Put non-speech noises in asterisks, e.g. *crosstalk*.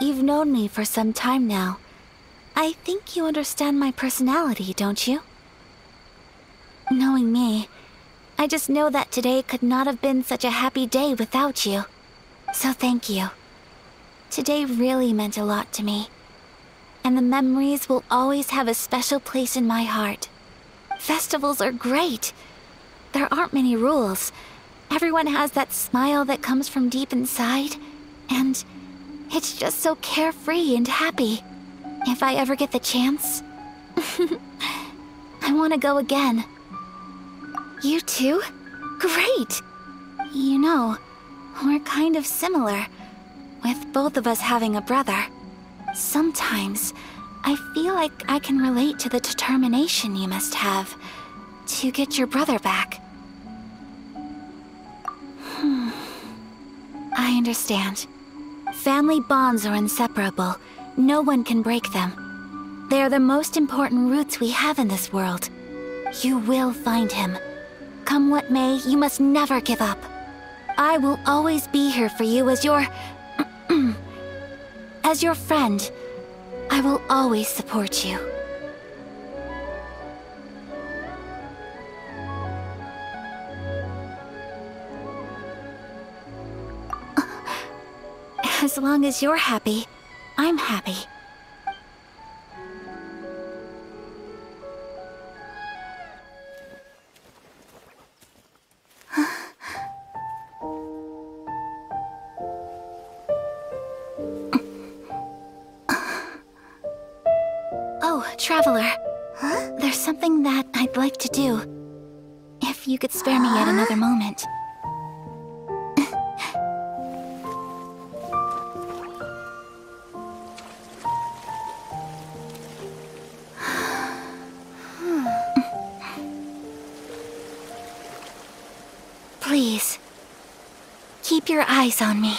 You've known me for some time now. I think you understand my personality, don't you? Knowing me, I just know that today could not have been such a happy day without you. So thank you. Today really meant a lot to me. And the memories will always have a special place in my heart. Festivals are great. There aren't many rules. Everyone has that smile that comes from deep inside. And it's just so carefree and happy. If I ever get the chance, *laughs* I want to go again. You too? Great! You know, we're kind of similar, with both of us having a brother. Sometimes, I feel like I can relate to the determination you must have to get your brother back. Hmm. I understand. Family bonds are inseparable. No one can break them. They are the most important roots we have in this world. You will find him. Come what may, you must never give up. I will always be here for you as your... *clears throat* as your friend. I will always support you. As long as you're happy, I'm happy. Oh, Traveler. Huh? There's something that I'd like to do. If you could spare me yet another moment. Please, keep your eyes on me.